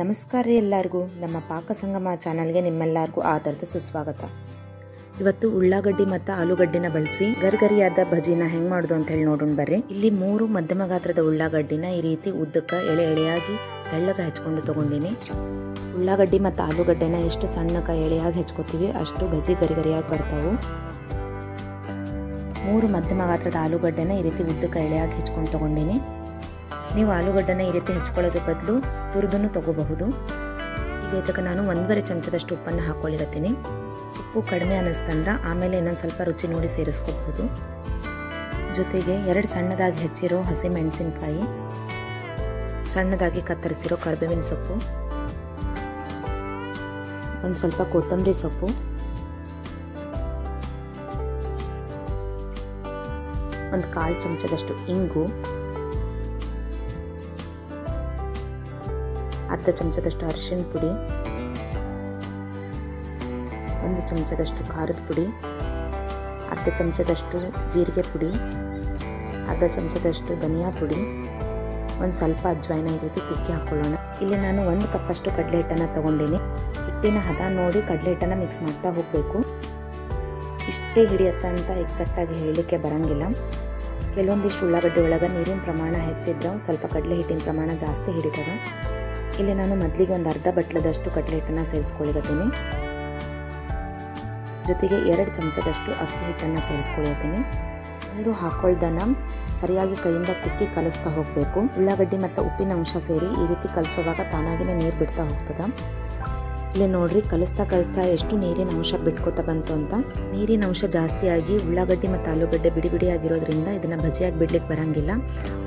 ನಮಸ್ಕಾರ ರೀ ಎಲ್ಲರಿಗೂ. ನಮ್ಮ ಪಾಕ ಸಂಗಮ ಚಾನಲ್ಗೆ ನಿಮ್ಮೆಲ್ಲರಿಗೂ ಆಧಾರದ ಸುಸ್ವಾಗತ. ಇವತ್ತು ಉಳ್ಳಾಗಡ್ಡಿ ಮತ್ತು ಆಲೂಗಡ್ಡಿನ ಬಳಸಿ ಗರ್ಗರಿಯಾದ ಭಜಿನ ಹೆಂಗೆ ಮಾಡೋದು ಅಂತ ಹೇಳಿ ನೋಡೋಣ ಬರ್ರಿ. ಇಲ್ಲಿ ಮೂರು ಮಧ್ಯಮ ಗಾತ್ರದ ಉಳ್ಳಾಗಡ್ಡಿನ ಈ ರೀತಿ ಉದ್ದಕ್ಕೆ ಎಳೆ ಎಳೆಯಾಗಿ ತೆಳ್ಳಗೆ ಹೆಚ್ಕೊಂಡು ತೊಗೊಂಡಿನಿ. ಉಳ್ಳಾಗಡ್ಡಿ ಮತ್ತು ಆಲೂಗಡ್ಡೆನ ಎಷ್ಟು ಸಣ್ಣಕ್ಕೆ ಎಳೆಯಾಗಿ ಹೆಚ್ಕೋತೀವಿ ಅಷ್ಟು ಭಜಿ ಗರಿಗರಿಯಾಗಿ ಬರ್ತಾವೆ. ಮೂರು ಮಧ್ಯಮ ಗಾತ್ರದ ಆಲೂಗಡ್ಡೆನ ಈ ರೀತಿ ಉದ್ದಕ್ಕೆ ಎಳೆಯಾಗಿ ಹೆಚ್ಕೊಂಡು ತಗೊಂಡಿನಿ. ನೀವು ಆಲೂಗಡ್ಡನ್ನ ಈ ರೀತಿ ಹೆಚ್ಕೊಳ್ಳೋದ್ರ ಬದಲು ತುರಿದನ್ನು ತಗೋಬಹುದು. ಈಗ ಇದಕ್ಕೆ ನಾನು ಒಂದೂವರೆ ಚಮಚದಷ್ಟು ಉಪ್ಪನ್ನು ಹಾಕೊಳ್ಳಿರತ್ತೀನಿ ಉಪ್ಪು ಕಡಿಮೆ ಅನ್ನಿಸ್ತಂದ್ರೆ ಆಮೇಲೆ ಇನ್ನೊಂದು ಸ್ವಲ್ಪ ರುಚಿ ನೋಡಿ ಸೇರಿಸ್ಕೋಬಹುದು. ಜೊತೆಗೆ ಎರಡು ಸಣ್ಣದಾಗಿ ಹೆಚ್ಚಿರೋ ಹಸಿ ಮೆಣಸಿನಕಾಯಿ ಸಣ್ಣದಾಗಿ ಕತ್ತರಿಸಿರೋ ಕರ್ಬೇವಿನ ಸೊಪ್ಪು, ಒಂದು ಸ್ವಲ್ಪ ಕೊತ್ತಂಬರಿ ಸೊಪ್ಪು, ಒಂದು ಕಾಲು ಚಮಚದಷ್ಟು ಇಂಗು ಅರ್ಧ ಚಮಚದಷ್ಟು ಅರಿಶಿಣ ಪುಡಿ, ಒಂದು ಚಮಚದಷ್ಟು ಖಾರದ ಪುಡಿ, ಅರ್ಧ ಚಮಚದಷ್ಟು ಜೀರಿಗೆ ಪುಡಿ, ಅರ್ಧ ಚಮಚದಷ್ಟು ಧನಿಯಾ ಪುಡಿ, ಒಂದು ಸ್ವಲ್ಪ ಅಜ್ವಾಯಿನ ಈ ರೀತಿ ತಿಕ್ಕಿ ಹಾಕ್ಕೊಳ್ಳೋಣ ಇಲ್ಲಿ ನಾನು ಒಂದು ಕಪ್ಪಷ್ಟು ಕಡಲೆ ಹಿಟ್ಟನ್ನು ತೊಗೊಂಡಿನಿ. ಹಿಟ್ಟಿನ ಹದ ನೋಡಿ ಕಡಲೆ ಹಿಟ್ಟನ್ನು ಮಿಕ್ಸ್ ಮಾಡ್ತಾ ಹೋಗಬೇಕು. ಇಷ್ಟೇ ಹಿಡಿಯತ್ತ ಅಂತ ಎಕ್ಸಾಕ್ಟಾಗಿ ಹೇಳಲಿಕ್ಕೆ ಬರೋಂಗಿಲ್ಲ. ಕೆಲವೊಂದಿಷ್ಟು ಉಳ್ಳಾಗಡ್ಡೆ ಒಳಗೆ ನೀರಿನ ಪ್ರಮಾಣ ಹೆಚ್ಚಿದ್ರೆ ಸ್ವಲ್ಪ ಕಡಲೆ ಹಿಟ್ಟಿನ ಪ್ರಮಾಣ ಜಾಸ್ತಿ ಹಿಡಿತದ. ಇಲ್ಲಿ ನಾನು ಮೊದಲಿಗೆ ಒಂದು ಅರ್ಧ ಬಟ್ಲದಷ್ಟು ಕಟ್ಲೆಟನ್ನು ಹಿಟ್ಟನ್ನು ಸೇರಿಸ್ಕೊಳಿಗತ್ತೀನಿ ಜೊತೆಗೆ ಎರಡು ಚಮಚದಷ್ಟು ಅಕ್ಕಿ ಹಿಟ್ಟನ್ನು ಸೇರಿಸ್ಕೊಳ್ಳತ್ತೀನಿ ನೀರು ಹಾಕೊಳ್ದನ ಸರಿಯಾಗಿ ಕೈಯಿಂದ ತಿಕ್ಕಿ ಕಲಿಸ್ತಾ ಹೋಗಬೇಕು. ಉಳ್ಳಾಗಡ್ಡಿ ಮತ್ತು ಉಪ್ಪಿನ ಅಂಶ ಸೇರಿ ಈ ರೀತಿ ಕಲಿಸೋವಾಗ ತಾನಾಗಿನೇ ನೀರು ಬಿಡ್ತಾ ಹೋಗ್ತದೆ. ಇಲ್ಲಿ ನೋಡ್ರಿ, ಕಲಿಸ್ತಾ ಕಲಿಸ್ತಾ ಎಷ್ಟು ನೀರಿನ ಅಂಶ ಬಿಟ್ಕೋತಾ ಬಂತು ಅಂತ. ನೀರಿನ ಅಂಶ ಜಾಸ್ತಿಯಾಗಿ ಉಳ್ಳಾಗಡ್ಡಿ ಮತ್ತು ಆಲೂಗಡ್ಡೆ ಬಿಡಿ ಬಿಡಿ ಆಗಿರೋದ್ರಿಂದ ಇದನ್ನು ಭಜಿಯಾಗಿ ಬಿಡ್ಲಿಕ್ಕೆ ಬರಂಗಿಲ್ಲ.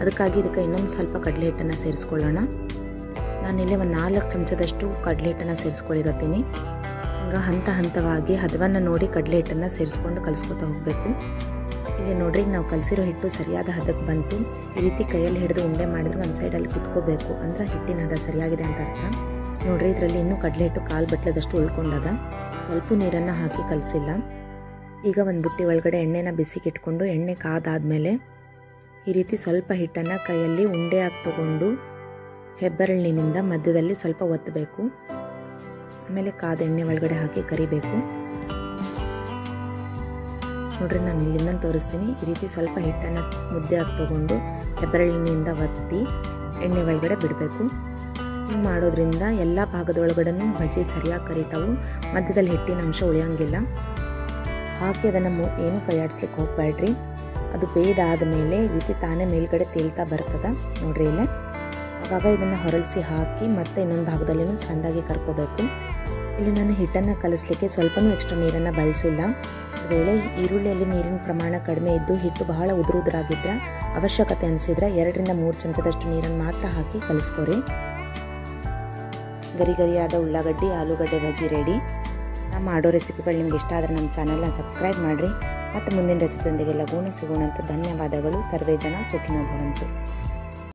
ಅದಕ್ಕಾಗಿ ಇದಕ್ಕೆ ಇನ್ನೊಂದು ಸ್ವಲ್ಪ ಕಡಲೆ ಹಿಟ್ಟನ್ನು ಸೇರಿಸ್ಕೊಳ್ಳೋಣ. ನಾನಿಲ್ಲಿ ಒಂದು ನಾಲ್ಕು ಚಮಚದಷ್ಟು ಕಡಲೆ ಹಿಟ್ಟನ್ನು ಸೇರಿಸ್ಕೊಳಿಗತ್ತೀನಿ ಹಂಗೆ ಹಂತ ಹಂತವಾಗಿ ಹದವನ್ನು ನೋಡಿ ಕಡಲೆ ಹಿಟ್ಟನ್ನು ಸೇರಿಸ್ಕೊಂಡು ಕಲಿಸ್ಕೊತಾ ಹೋಗಬೇಕು. ಇಲ್ಲಿ ನೋಡ್ರಿ ನಾವು ಕಲಸಿರೋ ಹಿಟ್ಟು ಸರಿಯಾದ ಹದಕ್ಕೆ ಬಂತು. ಈ ರೀತಿ ಕೈಯಲ್ಲಿ ಹಿಡಿದು ಉಂಡೆ ಮಾಡಿದ್ರೆ ಒಂದು ಸೈಡಲ್ಲಿ ಕುತ್ಕೋಬೇಕು. ಅಂದ್ರೆ ಹಿಟ್ಟಿನ ಹದ ಸರಿಯಾಗಿದೆ ಅಂತ ಅರ್ಥ. ನೋಡ್ರಿ ಇದರಲ್ಲಿ ಇನ್ನೂ ಕಡಲೆ ಹಿಟ್ಟು ಕಾಲು ಬಟ್ಲದಷ್ಟು ಉಳ್ಕೊಂಡದ. ಸ್ವಲ್ಪ ನೀರನ್ನು ಹಾಕಿ ಕಲಸಿಲ್ಲ. ಈಗ ಒಂದು ಬುಟ್ಟಿ ಒಳಗಡೆ ಎಣ್ಣೆನ ಬಿಸಿಗಿಟ್ಕೊಂಡು ಎಣ್ಣೆ ಎಣ್ಣೆ ಕಾದಾದ್ಮೇಲೆ ಈ ರೀತಿ ಸ್ವಲ್ಪ ಹಿಟ್ಟನ್ನು ಕೈಯಲ್ಲಿ ಹಾಕಿ ತಗೊಂಡು ಹೆಬ್ಬೆರಳಿನಿಂದ ಮಧ್ಯದಲ್ಲಿ ಸ್ವಲ್ಪ ಒತ್ತಬೇಕು. ಆಮೇಲೆ ಕಾದ ಎಣ್ಣೆ ಒಳಗಡೆ ಹಾಕಿ ಕರಿಬೇಕು. ನೋಡ್ರಿ, ನಾನು ಇಲ್ಲಿಂದ ತೋರಿಸ್ತೀನಿ. ಈ ರೀತಿ ಸ್ವಲ್ಪ ಹಿಟ್ಟನ್ನು ಮುದ್ದೆ ಹಾಕಿ ತೊಗೊಂಡು ಹೆಬ್ಬೆರಳಿನಿಂದ ಒತ್ತಿ ಎಣ್ಣೆ ಒಳಗಡೆ ಬಿಡಬೇಕು. ಹಿಂಗೆ ಮಾಡೋದ್ರಿಂದ ಎಲ್ಲ ಭಾಗದೊಳಗಡೆನೂ ಬಜ್ಜಿ ಸರಿಯಾಗಿ ಕರಿತಾವು. ಮಧ್ಯದಲ್ಲಿ ಹಿಟ್ಟಿನ ಅಂಶ ಉಳಿಯೋಂಗಿಲ್ಲ. ಹಾಕಿ ಅದನ್ನು ಮು, ಏನು ಕೈಯಾಡಿಸ್ಲಿಕ್ಕೆ ಹೋಗ್ಬೇಡ್ರಿ ಅದು ಬೇಯ್ದಾದ ಮೇಲೆ ಈ ರೀತಿ ತಾನೇ ಮೇಲ್ಗಡೆ ತೇಲ್ತಾ ಬರ್ತದೆ. ನೋಡ್ರಿ ಇಲ್ಲೇ. ಆವಾಗ ಇದನ್ನು ಹೊರಳಿಸಿ ಹಾಕಿ ಮತ್ತೆ ಇನ್ನೊಂದು ಭಾಗದಲ್ಲಿನೂ ಚೆಂದಾಗಿ ಕರ್ಕೋಬೇಕು. ಇಲ್ಲಿ ನಾನು ಹಿಟ್ಟನ್ನು ಕಲಿಸ್ಲಿಕ್ಕೆ ಸ್ವಲ್ಪನೂ ಎಕ್ಸ್ಟ್ರಾ ನೀರನ್ನು ಬಳಸಿಲ್ಲ. ವೇಳೆ ಈರುಳ್ಳಿಯಲ್ಲಿ ನೀರಿನ ಪ್ರಮಾಣ ಕಡಿಮೆ ಇದ್ದು ಹಿಟ್ಟು ಬಹಳ ಉದುರುದ್ರಾಗಿದ್ರೆ ಅವಶ್ಯಕತೆ ಅನಿಸಿದ್ರೆ ಎರಡರಿಂದ ಮೂರು ಚಮಚದಷ್ಟು ನೀರನ್ನು ಮಾತ್ರ ಹಾಕಿ ಕಲಿಸ್ಕೊರಿ. ಗರಿ ಗರಿಯಾದ ಉಳ್ಳಾಗಡ್ಡಿ, ಆಲೂಗಡ್ಡೆ ಬಜ್ಜಿ ರೆಡಿ ನಾ ಮಾಡೋ ರೆಸಿಪಿಗಳು ನಿಮ್ಗೆ ಇಷ್ಟ ಆದರೆ ನಮ್ಮ ಚಾನಲ್ನ ಸಬ್ಸ್ಕ್ರೈಬ್ ಮಾಡಿರಿ. ಮತ್ತು ಮುಂದಿನ ರೆಸಿಪಿಯೊಂದಿಗೆ ಲಗೂಣ ಸಿಗೋಣ ಅಂತ ಧನ್ಯವಾದಗಳು. ಸರ್ವೇ ಜನ ಸುಖಿನೋ ಭವಂತು.